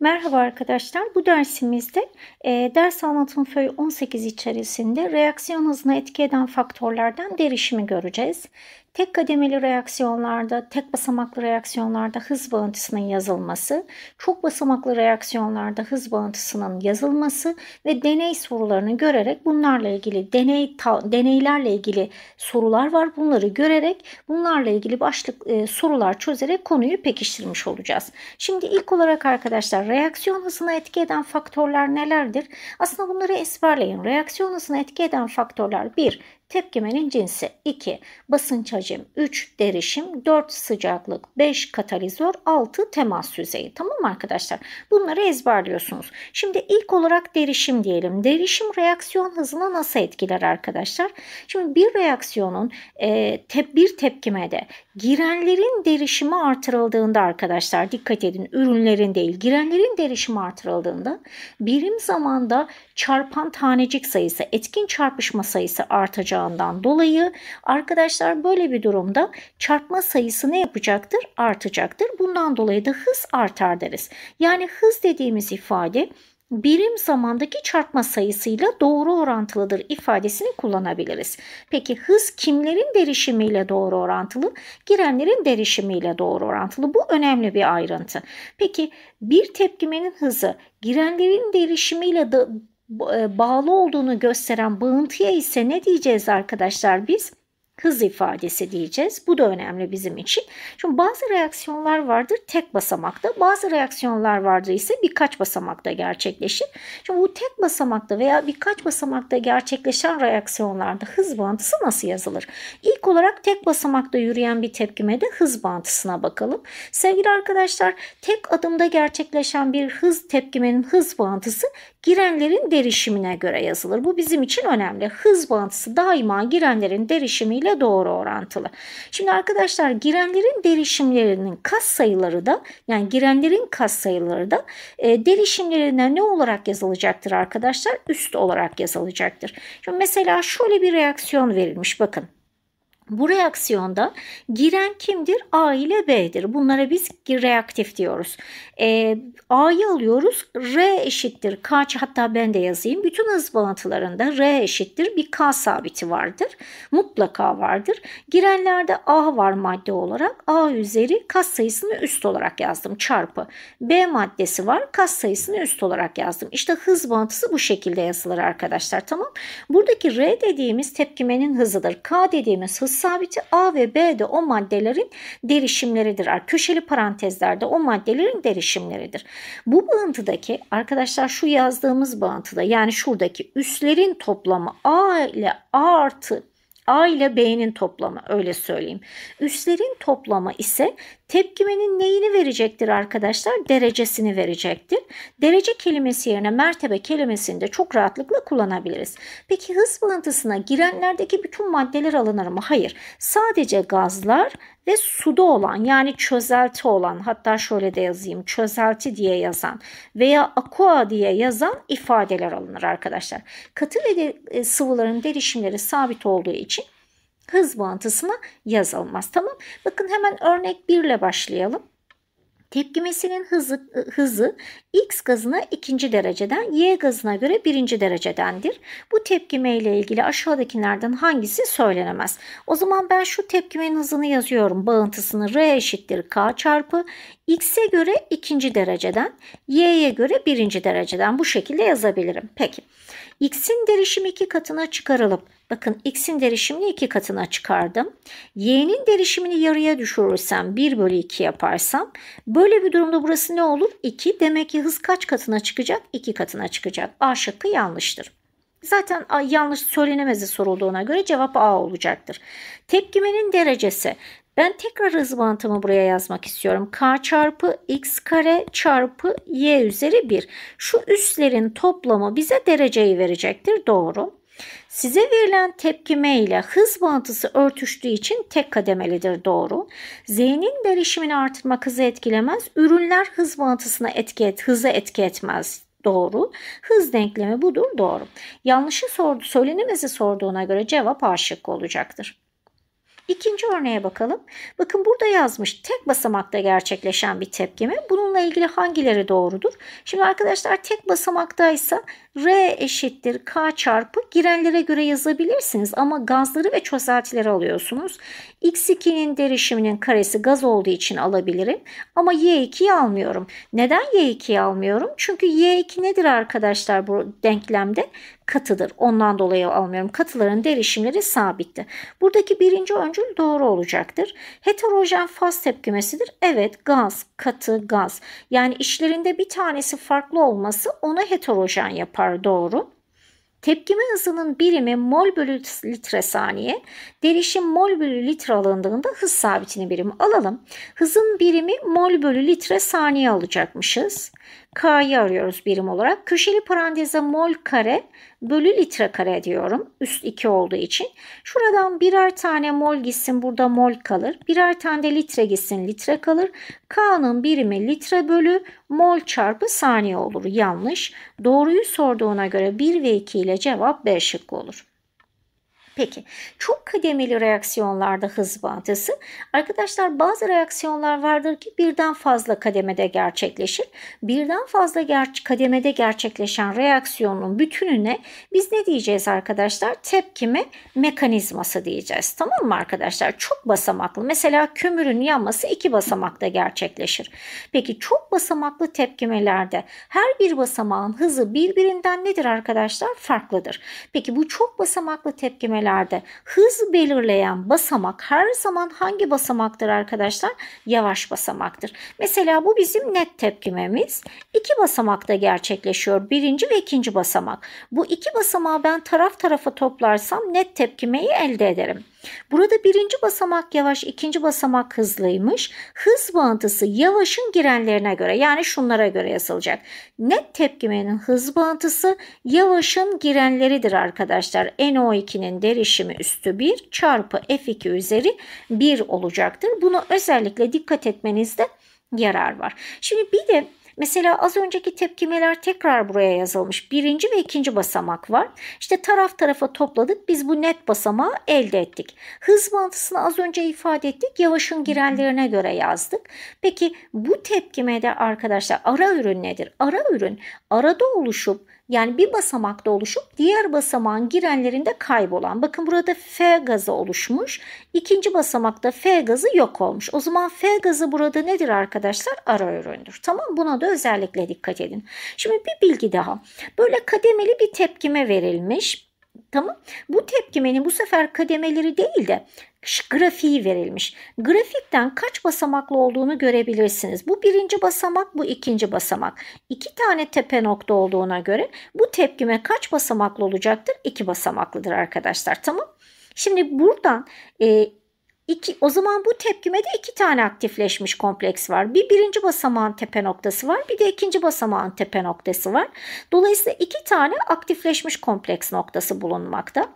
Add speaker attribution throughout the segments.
Speaker 1: Merhaba arkadaşlar. Bu dersimizde e, ders anlatım föyü 18 içerisinde reaksiyon hızına etki eden faktörlerden derişimi göreceğiz. Tek kademeli reaksiyonlarda, tek basamaklı reaksiyonlarda hız bağıntısının yazılması, çok basamaklı reaksiyonlarda hız bağıntısının yazılması ve deney sorularını görerek bunlarla ilgili deney deneylerle ilgili sorular var. Bunları görerek bunlarla ilgili başlık e, sorular çözerek konuyu pekiştirmiş olacağız. Şimdi ilk olarak arkadaşlar reaksiyon hızına etki eden faktörler nelerdir? Aslında bunları ezberleyin. Reaksiyon hızına etki eden faktörler 1 Tepkimenin cinsi 2. Basınç hacim 3. Derişim 4. Sıcaklık 5. Katalizör 6. Temas yüzeyi. Tamam mı arkadaşlar? Bunları ezberliyorsunuz. Şimdi ilk olarak derişim diyelim. Derişim reaksiyon hızına nasıl etkiler arkadaşlar? Şimdi bir reaksiyonun e, tep bir tepkimede girenlerin derişimi artırıldığında arkadaşlar dikkat edin ürünlerin değil girenlerin derişimi artırıldığında birim zamanda çarpan tanecik sayısı etkin çarpışma sayısı artacağı olacağından dolayı arkadaşlar böyle bir durumda çarpma sayısı ne yapacaktır? Artacaktır. Bundan dolayı da hız artar deriz. Yani hız dediğimiz ifade birim zamandaki çarpma sayısıyla doğru orantılıdır ifadesini kullanabiliriz. Peki hız kimlerin derişimiyle doğru orantılı? Girenlerin derişimiyle doğru orantılı. Bu önemli bir ayrıntı. Peki bir tepkimenin hızı girenlerin derişimiyle de e, bağlı olduğunu gösteren bağıntıya ise ne diyeceğiz arkadaşlar biz? Hız ifadesi diyeceğiz. Bu da önemli bizim için. Şimdi bazı reaksiyonlar vardır tek basamakta. Bazı reaksiyonlar vardır ise birkaç basamakta gerçekleşir. Şimdi bu tek basamakta veya birkaç basamakta gerçekleşen reaksiyonlarda hız bağıntısı nasıl yazılır? İlk olarak tek basamakta yürüyen bir tepkimede hız bağıntısına bakalım. Sevgili arkadaşlar tek adımda gerçekleşen bir hız tepkimenin hız bağıntısı girenlerin derişimine göre yazılır. Bu bizim için önemli. Hız bağıntısı daima girenlerin derişimiyle doğru orantılı. Şimdi arkadaşlar girenlerin derişimlerinin kas sayıları da yani girenlerin kas sayıları da e, derişimlerine ne olarak yazılacaktır arkadaşlar? Üst olarak yazılacaktır. Şimdi mesela şöyle bir reaksiyon verilmiş bakın. Bu reaksiyonda giren kimdir? A ile B'dir. Bunlara biz reaktif diyoruz. E, A'yı alıyoruz. R eşittir K hatta ben de yazayım. Bütün hız bağıntılarında R eşittir bir K sabiti vardır. Mutlaka vardır. Girenlerde A var madde olarak. A üzeri kas sayısını üst olarak yazdım çarpı. B maddesi var. Kas sayısını üst olarak yazdım. İşte hız bağıntısı bu şekilde yazılır arkadaşlar. Tamam. Buradaki R dediğimiz tepkimenin hızıdır. K dediğimiz hız sabiti A ve B de o maddelerin derişimleridir. Köşeli parantezlerde o maddelerin derişimleridir. Bu bağıntıdaki arkadaşlar şu yazdığımız bağıntıda yani şuradaki üslerin toplamı A ile A artı A ile B'nin toplamı öyle söyleyeyim. Üslerin toplamı ise tepkimenin neyini verecektir arkadaşlar? Derecesini verecektir. Derece kelimesi yerine mertebe kelimesini de çok rahatlıkla kullanabiliriz. Peki hız bağıntısına girenlerdeki bütün maddeler alınır mı? Hayır. Sadece gazlar ve suda olan yani çözelti olan hatta şöyle de yazayım çözelti diye yazan veya aqua diye yazan ifadeler alınır arkadaşlar. Katı ve de, e, sıvıların derişimleri sabit olduğu için hız bağıntısına yazılmaz. Tamam. Bakın hemen örnek 1 ile başlayalım. Tepkimesinin hızı, hızı X gazına ikinci dereceden Y gazına göre birinci derecedendir. Bu tepkime ile ilgili aşağıdakilerden hangisi söylenemez? O zaman ben şu tepkimenin hızını yazıyorum. Bağıntısını R eşittir K çarpı X'e göre ikinci dereceden Y'ye göre birinci dereceden bu şekilde yazabilirim. Peki. X'in derişimi iki katına çıkarılıp bakın X'in derişimini iki katına çıkardım. Y'nin derişimini yarıya düşürürsem 1 bölü 2 yaparsam böyle bir durumda burası ne olur? 2 demek ki hız kaç katına çıkacak? 2 katına çıkacak. A şıkkı yanlıştır. Zaten yanlış söylenemezi sorulduğuna göre cevap A olacaktır. Tepkimenin derecesi ben tekrar hız bantımı buraya yazmak istiyorum. K çarpı x kare çarpı y üzeri 1. Şu üslerin toplamı bize dereceyi verecektir. Doğru. Size verilen tepkime ile hız bağıntısı örtüştüğü için tek kademelidir doğru. Z'nin derişimini artırmak hızı etkilemez. Ürünler hız bağıntısına etki et, hızı etki etmez doğru. Hız denklemi budur doğru. Yanlışı sordu, söylenemezi sorduğuna göre cevap A olacaktır. İkinci örneğe bakalım. Bakın burada yazmış tek basamakta gerçekleşen bir tepkime. Bununla ilgili hangileri doğrudur? Şimdi arkadaşlar tek basamaktaysa R eşittir K çarpı girenlere göre yazabilirsiniz ama gazları ve çözeltileri alıyorsunuz. X2'nin derişiminin karesi gaz olduğu için alabilirim ama Y2'yi almıyorum. Neden Y2'yi almıyorum? Çünkü Y2 nedir arkadaşlar bu denklemde? Katıdır. Ondan dolayı almıyorum. Katıların derişimleri sabitti. Buradaki birinci öncül doğru olacaktır. Heterojen faz tepkimesidir. Evet gaz, katı, gaz. Yani işlerinde bir tanesi farklı olması onu heterojen yapar doğru. Tepkime hızının birimi mol bölü litre saniye. Derişim mol bölü litre alındığında hız sabitini birim alalım. Hızın birimi mol bölü litre saniye alacakmışız. K'yı arıyoruz birim olarak. Köşeli paranteze mol kare bölü litre kare diyorum. Üst 2 olduğu için. Şuradan birer tane mol gitsin burada mol kalır. Birer tane de litre gitsin litre kalır. K'nın birimi litre bölü mol çarpı saniye olur. Yanlış. Doğruyu sorduğuna göre 1 ve 2 ile cevap B şıkkı olur. Peki çok kademeli reaksiyonlarda hız bağıntısı. Arkadaşlar bazı reaksiyonlar vardır ki birden fazla kademede gerçekleşir. Birden fazla ger kademede gerçekleşen reaksiyonun bütününe biz ne diyeceğiz arkadaşlar? Tepkime mekanizması diyeceğiz. Tamam mı arkadaşlar? Çok basamaklı. Mesela kömürün yanması iki basamakta gerçekleşir. Peki çok basamaklı tepkimelerde her bir basamağın hızı birbirinden nedir arkadaşlar? Farklıdır. Peki bu çok basamaklı tepkimeler tepkimelerde hız belirleyen basamak her zaman hangi basamaktır arkadaşlar? Yavaş basamaktır. Mesela bu bizim net tepkimemiz. İki basamakta gerçekleşiyor. Birinci ve ikinci basamak. Bu iki basamağı ben taraf tarafa toplarsam net tepkimeyi elde ederim. Burada birinci basamak yavaş, ikinci basamak hızlıymış. Hız bağıntısı yavaşın girenlerine göre yani şunlara göre yazılacak. Net tepkimenin hız bağıntısı yavaşın girenleridir arkadaşlar. NO2'nin derişimi üstü 1 çarpı F2 üzeri 1 olacaktır. Bunu özellikle dikkat etmenizde yarar var. Şimdi bir de Mesela az önceki tepkimeler tekrar buraya yazılmış. Birinci ve ikinci basamak var. İşte taraf tarafa topladık. Biz bu net basamağı elde ettik. Hız mantısını az önce ifade ettik. Yavaşın girenlerine göre yazdık. Peki bu tepkimede arkadaşlar ara ürün nedir? Ara ürün arada oluşup yani bir basamakta oluşup diğer basamağın girenlerinde kaybolan. Bakın burada F gazı oluşmuş. İkinci basamakta F gazı yok olmuş. O zaman F gazı burada nedir arkadaşlar? Ara üründür. Tamam Buna da özellikle dikkat edin. Şimdi bir bilgi daha. Böyle kademeli bir tepkime verilmiş. Tamam. Bu tepkimenin bu sefer kademeleri değil de grafiği verilmiş. Grafikten kaç basamaklı olduğunu görebilirsiniz. Bu birinci basamak, bu ikinci basamak. İki tane tepe nokta olduğuna göre bu tepkime kaç basamaklı olacaktır? İki basamaklıdır arkadaşlar. Tamam. Şimdi buradan e, İki, o zaman bu tepkimede iki tane aktifleşmiş kompleks var. Bir birinci basamağın tepe noktası var. Bir de ikinci basamağın tepe noktası var. Dolayısıyla iki tane aktifleşmiş kompleks noktası bulunmakta.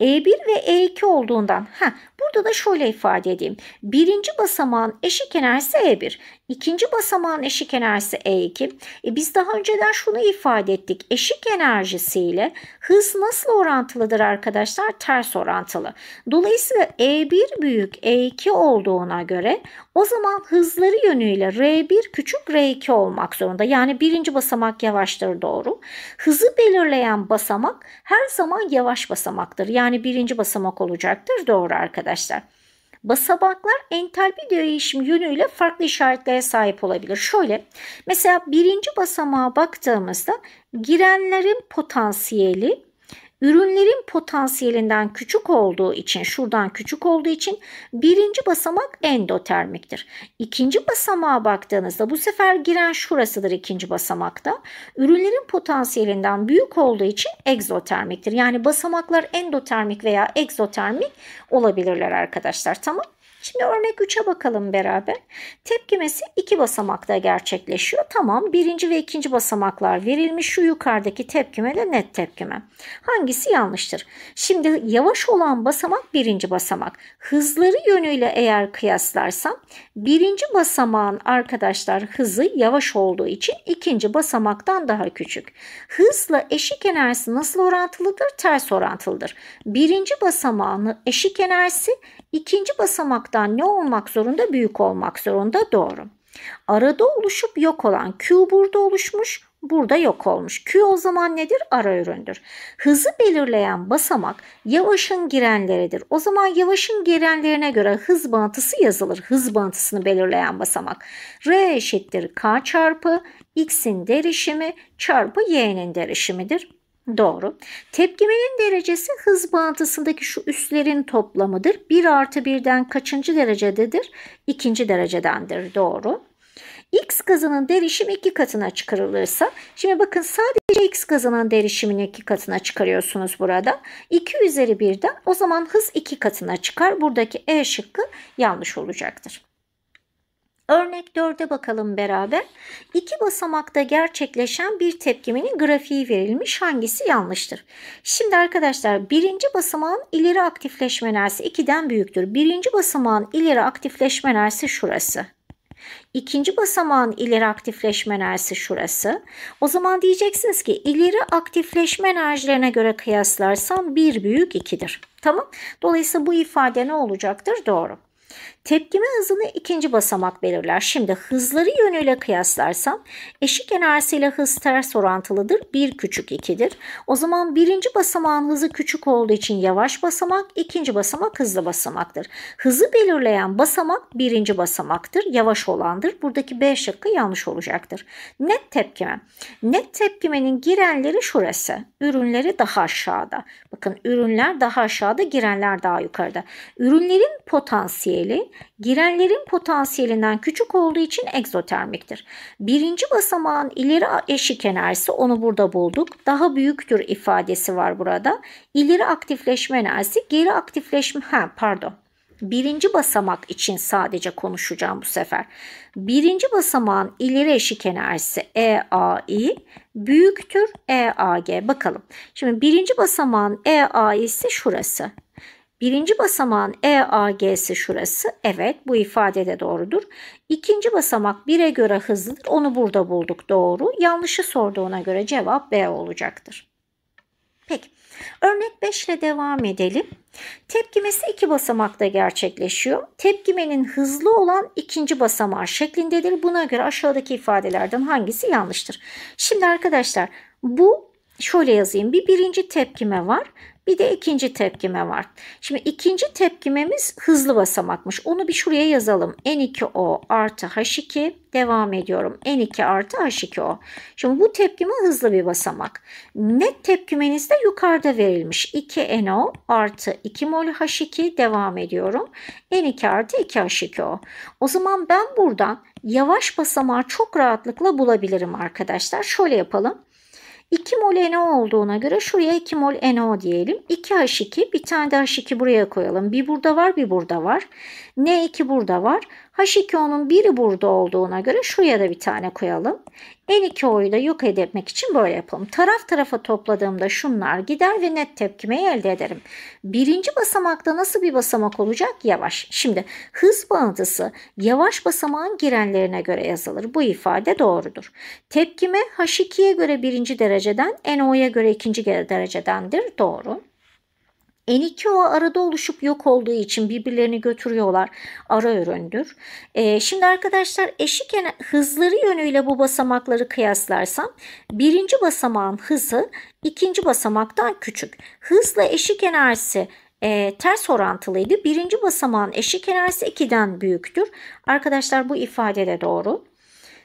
Speaker 1: E1 ve E2 olduğundan ha burada da şöyle ifade edeyim. Birinci basamağın eşik enerjisi E1. İkinci basamağın eşik enerjisi E2. E biz daha önceden şunu ifade ettik. Eşik enerjisiyle hız nasıl orantılıdır arkadaşlar? Ters orantılı. Dolayısıyla E1 büyük E2 olduğuna göre o zaman hızları yönüyle R1 küçük R2 olmak zorunda. Yani birinci basamak yavaştır doğru. Hızı belirleyen basamak her zaman yavaş basamaktır. Yani birinci basamak olacaktır doğru arkadaşlar. Basamaklar entalpi değişim yönüyle farklı işaretlere sahip olabilir. Şöyle mesela birinci basamağa baktığımızda girenlerin potansiyeli ürünlerin potansiyelinden küçük olduğu için şuradan küçük olduğu için birinci basamak endotermiktir. İkinci basamağa baktığınızda bu sefer giren şurasıdır ikinci basamakta. Ürünlerin potansiyelinden büyük olduğu için egzotermiktir. Yani basamaklar endotermik veya egzotermik olabilirler arkadaşlar tamam Şimdi örnek 3'e bakalım beraber. Tepkimesi iki basamakta gerçekleşiyor. Tamam birinci ve ikinci basamaklar verilmiş. Şu yukarıdaki tepkime de net tepkime. Hangisi yanlıştır? Şimdi yavaş olan basamak birinci basamak. Hızları yönüyle eğer kıyaslarsam birinci basamağın arkadaşlar hızı yavaş olduğu için ikinci basamaktan daha küçük. Hızla eşik enerjisi nasıl orantılıdır? Ters orantılıdır. Birinci basamağın eşik enerjisi ikinci basamaktan ne olmak zorunda? Büyük olmak zorunda. Doğru. Arada oluşup yok olan Q burada oluşmuş, burada yok olmuş. Q o zaman nedir? Ara üründür. Hızı belirleyen basamak yavaşın girenleridir. O zaman yavaşın girenlerine göre hız bağıntısı yazılır. Hız bağıntısını belirleyen basamak. R eşittir K çarpı X'in derişimi çarpı Y'nin derişimidir. Doğru. Tepkimenin derecesi hız bağıntısındaki şu üslerin toplamıdır. 1 artı 1'den kaçıncı derecededir? İkinci derecedendir. Doğru. X gazının derişimi iki katına çıkarılırsa, şimdi bakın sadece X gazının derişimini iki katına çıkarıyorsunuz burada. 2 üzeri 1'den o zaman hız iki katına çıkar. Buradaki E şıkkı yanlış olacaktır. Örnek 4'e bakalım beraber. İki basamakta gerçekleşen bir tepkimenin grafiği verilmiş. Hangisi yanlıştır? Şimdi arkadaşlar birinci basamağın ileri aktifleşme enerjisi 2'den büyüktür. Birinci basamağın ileri aktifleşme enerjisi şurası. İkinci basamağın ileri aktifleşme enerjisi şurası. O zaman diyeceksiniz ki ileri aktifleşme enerjilerine göre kıyaslarsam 1 büyük 2'dir. Tamam. Dolayısıyla bu ifade ne olacaktır? Doğru. Tepkime hızını ikinci basamak belirler. Şimdi hızları yönüyle kıyaslarsam eşik enerjisiyle hız ters orantılıdır. 1 küçük 2'dir. O zaman birinci basamağın hızı küçük olduğu için yavaş basamak, ikinci basamak hızlı basamaktır. Hızı belirleyen basamak birinci basamaktır. Yavaş olandır. Buradaki B şıkkı yanlış olacaktır. Net tepkime. Net tepkimenin girenleri şurası. Ürünleri daha aşağıda. Bakın ürünler daha aşağıda, girenler daha yukarıda. Ürünlerin potansiyeli girenlerin potansiyelinden küçük olduğu için egzotermiktir. Birinci basamağın ileri eşik enerjisi onu burada bulduk. Daha büyüktür ifadesi var burada. İleri aktifleşme enerjisi geri aktifleşme ha pardon birinci basamak için sadece konuşacağım bu sefer. Birinci basamağın ileri eşik enerjisi EAI büyüktür EAG. Bakalım. Şimdi birinci basamağın EAI'si şurası. Birinci basamağın EAG'si şurası. Evet bu ifade de doğrudur. İkinci basamak 1'e göre hızlıdır. Onu burada bulduk doğru. Yanlışı sorduğuna göre cevap B olacaktır. Peki örnek 5 ile devam edelim. Tepkimesi iki basamakta gerçekleşiyor. Tepkimenin hızlı olan ikinci basamağı şeklindedir. Buna göre aşağıdaki ifadelerden hangisi yanlıştır? Şimdi arkadaşlar bu şöyle yazayım. Bir birinci tepkime var. Bir de ikinci tepkime var. Şimdi ikinci tepkimemiz hızlı basamakmış. Onu bir şuraya yazalım. N2O artı H2 devam ediyorum. N2 artı H2O. Şimdi bu tepkime hızlı bir basamak. Net tepkimeniz de yukarıda verilmiş. 2NO artı 2 mol H2 devam ediyorum. N2 artı 2 H2O. O zaman ben buradan yavaş basamağı çok rahatlıkla bulabilirim arkadaşlar. Şöyle yapalım. 2 mol NO olduğuna göre şuraya 2 mol NO diyelim. 2 H2 bir tane de H2 buraya koyalım. Bir burada var bir burada var. N2 burada var. H2O'nun biri burada olduğuna göre şuraya da bir tane koyalım. N2O'yu da yok etmek için böyle yapalım. Taraf tarafa topladığımda şunlar gider ve net tepkimeyi elde ederim. Birinci basamakta nasıl bir basamak olacak? Yavaş. Şimdi hız bağıntısı yavaş basamağın girenlerine göre yazılır. Bu ifade doğrudur. Tepkime H2'ye göre birinci dereceden, NO'ya göre ikinci derecedendir. Doğru. N2O arada oluşup yok olduğu için birbirlerini götürüyorlar. Ara üründür. Ee, şimdi arkadaşlar eşik hızları yönüyle bu basamakları kıyaslarsam birinci basamağın hızı ikinci basamaktan küçük. Hızla eşik enerjisi e, ters orantılıydı. Birinci basamağın eşik enerjisi 2'den büyüktür. Arkadaşlar bu ifade de doğru.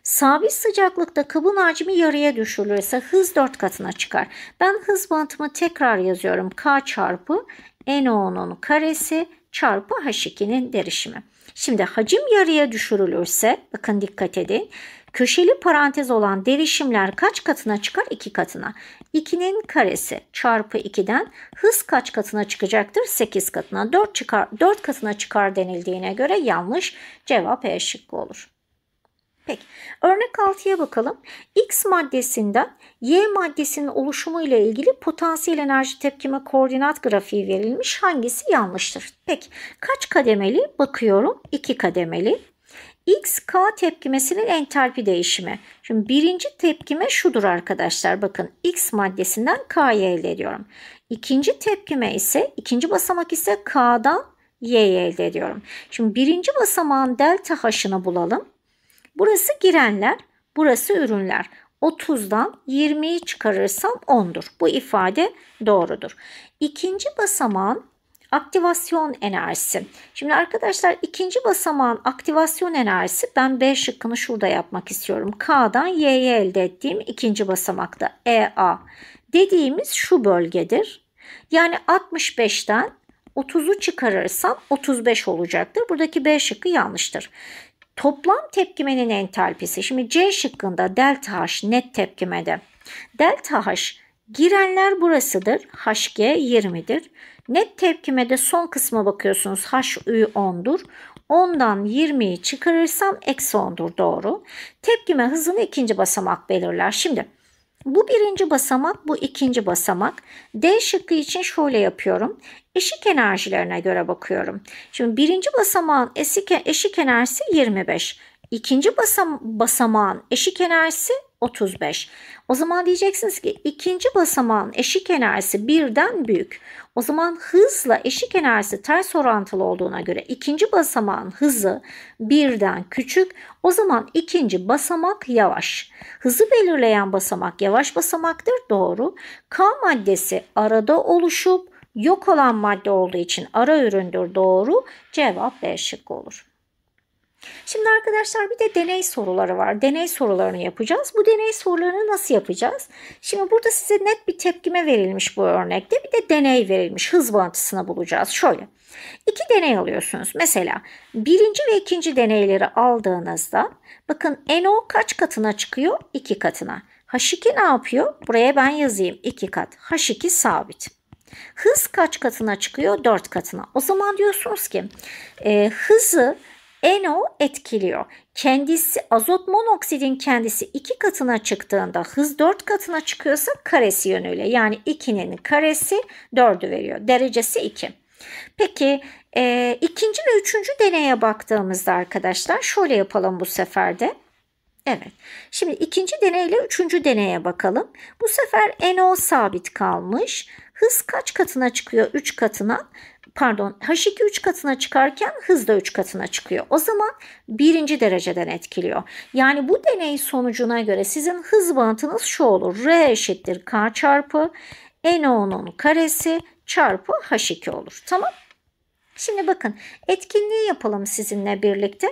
Speaker 1: Sabit sıcaklıkta kabın hacmi yarıya düşürülürse hız 4 katına çıkar. Ben hız bantımı tekrar yazıyorum. K çarpı NO'nun karesi çarpı H2'nin derişimi. Şimdi hacim yarıya düşürülürse bakın dikkat edin. Köşeli parantez olan derişimler kaç katına çıkar? 2 katına. 2'nin karesi çarpı 2'den hız kaç katına çıkacaktır? 8 katına. 4, çıkar, 4 katına çıkar denildiğine göre yanlış. Cevap E şıkkı olur. Peki örnek 6'ya bakalım. X maddesinden Y maddesinin oluşumu ile ilgili potansiyel enerji tepkime koordinat grafiği verilmiş. Hangisi yanlıştır? Peki kaç kademeli? Bakıyorum 2 kademeli. X K tepkimesinin entalpi değişimi. Şimdi birinci tepkime şudur arkadaşlar. Bakın X maddesinden K'yı elde ediyorum. İkinci tepkime ise ikinci basamak ise K'dan Y'yi elde ediyorum. Şimdi birinci basamağın delta H'ını bulalım. Burası girenler, burası ürünler. 30'dan 20'yi çıkarırsam 10'dur. Bu ifade doğrudur. İkinci basamağın aktivasyon enerjisi. Şimdi arkadaşlar ikinci basamağın aktivasyon enerjisi ben B şıkkını şurada yapmak istiyorum. K'dan Y'ye elde ettiğim ikinci basamakta EA dediğimiz şu bölgedir. Yani 65'ten 30'u çıkarırsam 35 olacaktır. Buradaki B şıkkı yanlıştır. Toplam tepkimenin entalpisi. Şimdi C şıkkında delta H net tepkimede. Delta H girenler burasıdır. HG 20'dir. Net tepkimede son kısma bakıyorsunuz. HÜ 10'dur. 10'dan 20'yi çıkarırsam eksi 10'dur doğru. Tepkime hızını ikinci basamak belirler. Şimdi bu birinci basamak, bu ikinci basamak. D şıkkı için şöyle yapıyorum. Eşik enerjilerine göre bakıyorum. Şimdi birinci basamağın eşik, enerjisi 25. İkinci basam basamağın eşik enerjisi 35. O zaman diyeceksiniz ki ikinci basamağın eşik enerjisi birden büyük. O zaman hızla eşik enerjisi ters orantılı olduğuna göre ikinci basamağın hızı birden küçük. O zaman ikinci basamak yavaş. Hızı belirleyen basamak yavaş basamaktır. Doğru. K maddesi arada oluşup yok olan madde olduğu için ara üründür. Doğru. Cevap B şıkkı olur. Şimdi arkadaşlar bir de deney soruları var. Deney sorularını yapacağız. Bu deney sorularını nasıl yapacağız? Şimdi burada size net bir tepkime verilmiş bu örnekte. Bir de deney verilmiş. Hız bağıntısını bulacağız. Şöyle. İki deney alıyorsunuz. Mesela birinci ve ikinci deneyleri aldığınızda bakın NO kaç katına çıkıyor? İki katına. H2 ne yapıyor? Buraya ben yazayım. 2 kat. H2 sabit. Hız kaç katına çıkıyor? 4 katına. O zaman diyorsunuz ki e, hızı NO etkiliyor. Kendisi azot monoksidin kendisi 2 katına çıktığında hız 4 katına çıkıyorsa karesi yönüyle yani 2'nin karesi 4'ü veriyor. Derecesi 2. Peki e, ikinci ve üçüncü deneye baktığımızda arkadaşlar şöyle yapalım bu sefer de. Evet. Şimdi ikinci deneyle üçüncü deneye bakalım. Bu sefer NO sabit kalmış. Hız kaç katına çıkıyor? 3 katına pardon H2 3 katına çıkarken hız da 3 katına çıkıyor. O zaman birinci dereceden etkiliyor. Yani bu deney sonucuna göre sizin hız bağıntınız şu olur. R eşittir K çarpı NO'nun karesi çarpı H2 olur. Tamam. Şimdi bakın etkinliği yapalım sizinle birlikte.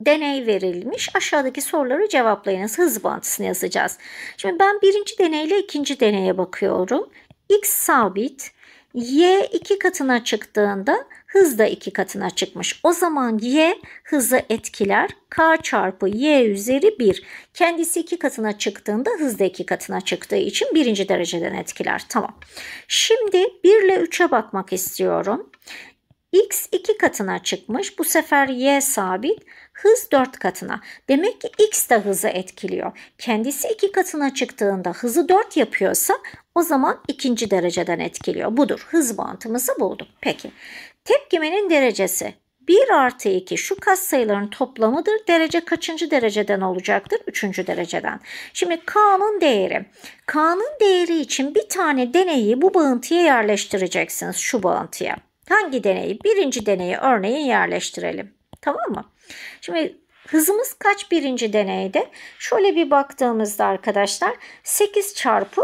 Speaker 1: Deney verilmiş. Aşağıdaki soruları cevaplayınız. Hız bağıntısını yazacağız. Şimdi ben birinci deneyle ikinci deneye bakıyorum. X sabit y iki katına çıktığında hız da iki katına çıkmış. O zaman y hızı etkiler. K çarpı y üzeri 1. Kendisi iki katına çıktığında hız da iki katına çıktığı için birinci dereceden etkiler. Tamam. Şimdi 1 ile 3'e bakmak istiyorum. X iki katına çıkmış. Bu sefer y sabit. Hız 4 katına. Demek ki x de hızı etkiliyor. Kendisi iki katına çıktığında hızı 4 yapıyorsa o zaman ikinci dereceden etkiliyor. Budur. Hız bantımızı bulduk. Peki. Tepkimenin derecesi 1 artı 2 şu kas sayıların toplamıdır. Derece kaçıncı dereceden olacaktır? Üçüncü dereceden. Şimdi K'nın değeri. K'nın değeri için bir tane deneyi bu bağıntıya yerleştireceksiniz. Şu bağıntıya. Hangi deneyi? Birinci deneyi örneğin yerleştirelim. Tamam mı? Şimdi hızımız kaç birinci deneyde? Şöyle bir baktığımızda arkadaşlar 8 çarpı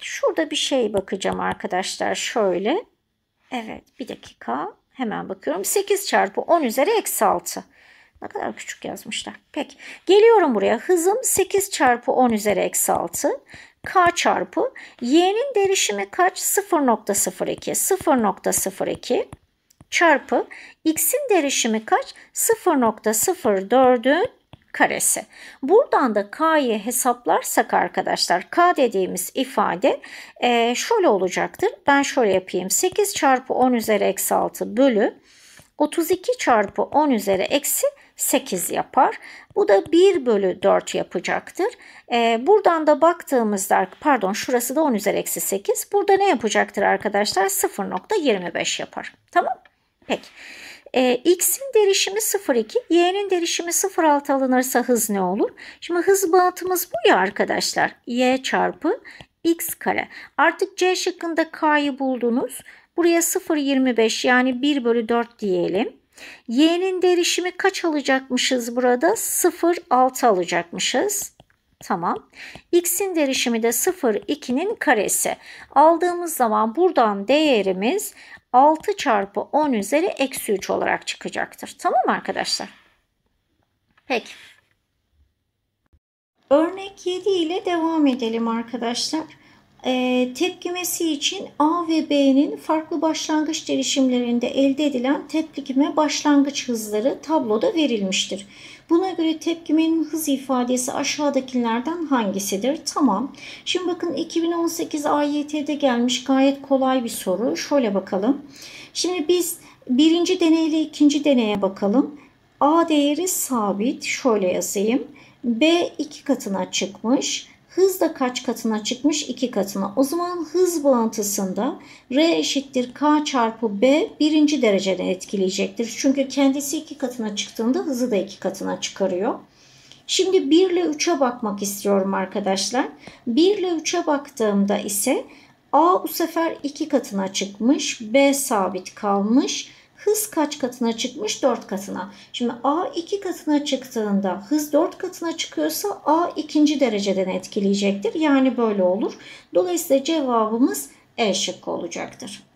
Speaker 1: şurada bir şey bakacağım arkadaşlar şöyle. Evet bir dakika hemen bakıyorum. 8 çarpı 10 üzeri eksi 6. Ne kadar küçük yazmışlar. Peki geliyorum buraya. Hızım 8 çarpı 10 üzeri eksi 6. K çarpı y'nin derişimi kaç? 0.02. 0.02 çarpı x'in derişimi kaç? 0.04'ün karesi. Buradan da k'yı hesaplarsak arkadaşlar k dediğimiz ifade e, şöyle olacaktır. Ben şöyle yapayım. 8 çarpı 10 üzeri eksi 6 bölü 32 çarpı 10 üzeri eksi 8 yapar. Bu da 1 bölü 4 yapacaktır. Ee, buradan da baktığımızda pardon şurası da 10 üzeri eksi 8. Burada ne yapacaktır arkadaşlar? 0.25 yapar. Tamam. Peki. Ee, X'in derişimi 0,2, Y'nin derişimi 0,6 alınırsa hız ne olur? Şimdi hız bağıntımız bu ya arkadaşlar. Y çarpı X kare. Artık C şıkkında K'yı buldunuz. Buraya 0,25 yani 1 bölü 4 diyelim. Y'nin derişimi kaç alacakmışız burada? 0,6 alacakmışız. Tamam. X'in derişimi de 0,2'nin karesi. Aldığımız zaman buradan değerimiz 6 çarpı 10 üzeri eksi 3 olarak çıkacaktır. Tamam mı arkadaşlar? Peki. Örnek 7 ile devam edelim arkadaşlar. E, tepkimesi için A ve B'nin farklı başlangıç derişimlerinde elde edilen tepkime başlangıç hızları tabloda verilmiştir. Buna göre tepkimenin hız ifadesi aşağıdakilerden hangisidir? Tamam. Şimdi bakın 2018 AYT'de gelmiş gayet kolay bir soru. Şöyle bakalım. Şimdi biz birinci deneyle ikinci deneye bakalım. A değeri sabit. Şöyle yazayım. B iki katına çıkmış. Hız da kaç katına çıkmış? 2 katına. O zaman hız bağıntısında R eşittir K çarpı B birinci dereceden etkileyecektir. Çünkü kendisi 2 katına çıktığında hızı da 2 katına çıkarıyor. Şimdi 1 ile 3'e bakmak istiyorum arkadaşlar. 1 ile 3'e baktığımda ise A bu sefer 2 katına çıkmış. B sabit kalmış hız kaç katına çıkmış? 4 katına. Şimdi A 2 katına çıktığında hız 4 katına çıkıyorsa A ikinci dereceden etkileyecektir. Yani böyle olur. Dolayısıyla cevabımız E şıkkı olacaktır.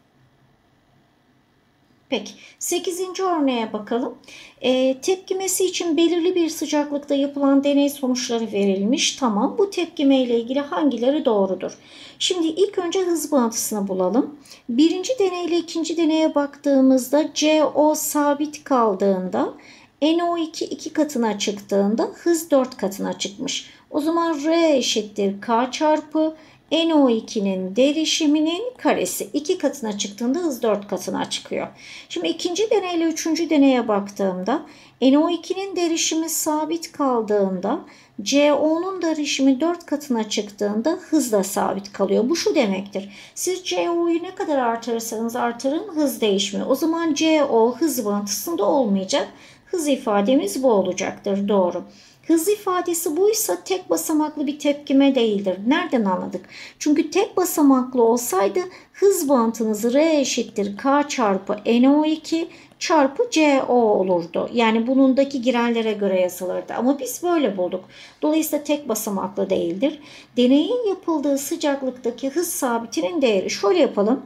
Speaker 1: Peki 8. örneğe bakalım. E, tepkimesi için belirli bir sıcaklıkta yapılan deney sonuçları verilmiş. Tamam bu tepkime ile ilgili hangileri doğrudur? Şimdi ilk önce hız bağıntısını bulalım. Birinci deney ile ikinci deneye baktığımızda CO sabit kaldığında NO2 iki katına çıktığında hız 4 katına çıkmış. O zaman R eşittir K çarpı NO2'nin derişiminin karesi 2 katına çıktığında hız 4 katına çıkıyor. Şimdi ikinci deneyle üçüncü deneye baktığımda NO2'nin derişimi sabit kaldığında CO'nun derişimi 4 katına çıktığında hız da sabit kalıyor. Bu şu demektir. Siz CO'yu ne kadar artırırsanız artırın hız değişmiyor. O zaman CO hız bağıntısında olmayacak. Hız ifademiz bu olacaktır. Doğru. Hız ifadesi buysa tek basamaklı bir tepkime değildir. Nereden anladık? Çünkü tek basamaklı olsaydı hız bantınız R eşittir K çarpı NO2 çarpı CO olurdu. Yani bunundaki girenlere göre yazılırdı. Ama biz böyle bulduk. Dolayısıyla tek basamaklı değildir. Deneyin yapıldığı sıcaklıktaki hız sabitinin değeri. Şöyle yapalım.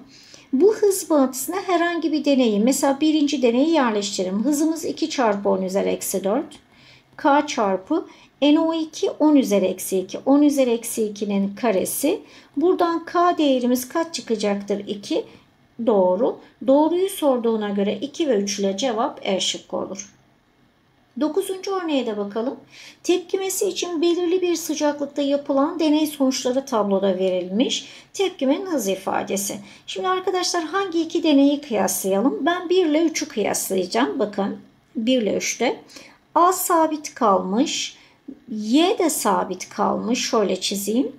Speaker 1: Bu hız bağıntısına herhangi bir deneyi mesela birinci deneyi yerleştirelim. Hızımız 2 çarpı 10 üzeri eksi 4 k çarpı NO2 10 üzeri eksi 2. 10 üzeri eksi 2'nin karesi. Buradan k değerimiz kaç çıkacaktır? 2. Doğru. Doğruyu sorduğuna göre 2 ve 3 ile cevap E olur. Dokuzuncu örneğe de bakalım. Tepkimesi için belirli bir sıcaklıkta yapılan deney sonuçları tabloda verilmiş. Tepkimenin hız ifadesi. Şimdi arkadaşlar hangi iki deneyi kıyaslayalım? Ben 1 ile 3'ü kıyaslayacağım. Bakın 1 ile 3'te. A sabit kalmış. Y de sabit kalmış. Şöyle çizeyim.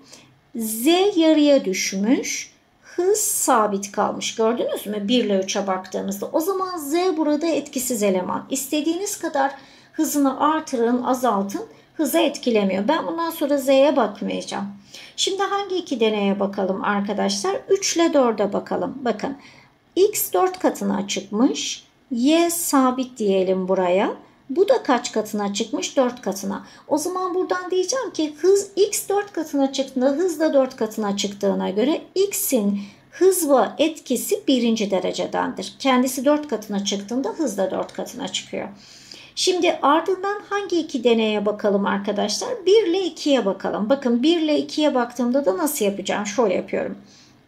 Speaker 1: Z yarıya düşmüş. Hız sabit kalmış. Gördünüz mü? 1 ile 3'e baktığımızda. O zaman Z burada etkisiz eleman. İstediğiniz kadar hızını artırın, azaltın. Hıza etkilemiyor. Ben bundan sonra Z'ye bakmayacağım. Şimdi hangi iki deneye bakalım arkadaşlar? 3 ile 4'e bakalım. Bakın X 4 katına çıkmış. Y sabit diyelim buraya. Bu da kaç katına çıkmış? 4 katına. O zaman buradan diyeceğim ki hız x 4 katına çıktığında hız da 4 katına çıktığına göre x'in hız ve etkisi birinci derecedendir. Kendisi 4 katına çıktığında hız da 4 katına çıkıyor. Şimdi ardından hangi iki deneye bakalım arkadaşlar? 1 ile 2'ye bakalım. Bakın 1 ile 2'ye baktığımda da nasıl yapacağım? Şöyle yapıyorum.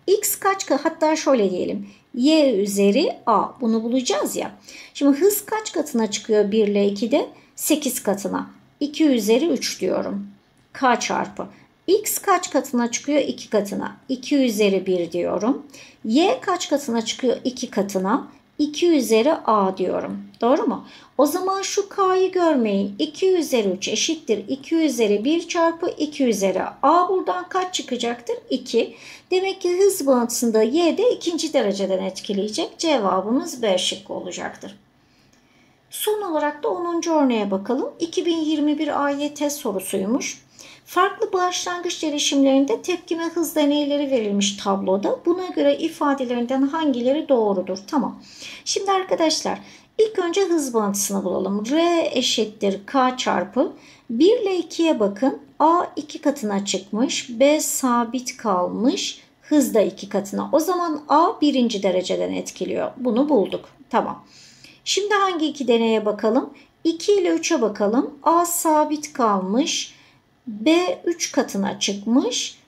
Speaker 1: X kaç? Hatta şöyle diyelim y üzeri a. Bunu bulacağız ya. Şimdi hız kaç katına çıkıyor 1 ile 2'de? 8 katına. 2 üzeri 3 diyorum. K çarpı. X kaç katına çıkıyor? 2 katına. 2 üzeri 1 diyorum. Y kaç katına çıkıyor? 2 katına. 2 üzeri A diyorum. Doğru mu? O zaman şu K'yı görmeyin. 2 üzeri 3 eşittir. 2 üzeri 1 çarpı 2 üzeri A buradan kaç çıkacaktır? 2. Demek ki hız bağıntısında Y de ikinci dereceden etkileyecek. Cevabımız B şıkkı olacaktır. Son olarak da 10. örneğe bakalım. 2021 AYT sorusuymuş. Farklı başlangıç gelişimlerinde tepkime hız deneyleri verilmiş tabloda. Buna göre ifadelerinden hangileri doğrudur? Tamam. Şimdi arkadaşlar ilk önce hız bağıntısını bulalım. R eşittir K çarpı 1 ile 2'ye bakın. A 2 katına çıkmış. B sabit kalmış. Hız da 2 katına. O zaman A birinci dereceden etkiliyor. Bunu bulduk. Tamam. Şimdi hangi iki deneye bakalım? 2 ile 3'e bakalım. A sabit kalmış. B 3 katına çıkmış.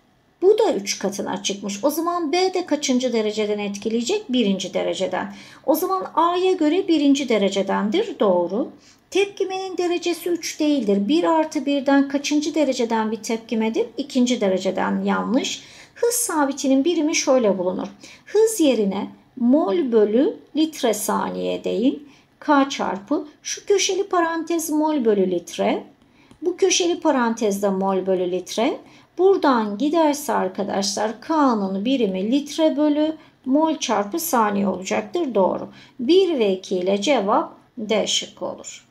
Speaker 1: Bu da 3 katına çıkmış. O zaman B de kaçıncı dereceden etkileyecek? Birinci dereceden. O zaman A'ya göre birinci derecedendir. Doğru. Tepkimenin derecesi 3 değildir. 1 artı 1'den kaçıncı dereceden bir tepkimedir? İkinci dereceden yanlış. Hız sabitinin birimi şöyle bulunur. Hız yerine mol bölü litre saniye deyin. K çarpı şu köşeli parantez mol bölü litre. Bu köşeli parantezde mol bölü litre. Buradan giderse arkadaşlar K'nın birimi litre bölü mol çarpı saniye olacaktır. Doğru. 1 ve 2 ile cevap D şıkkı olur.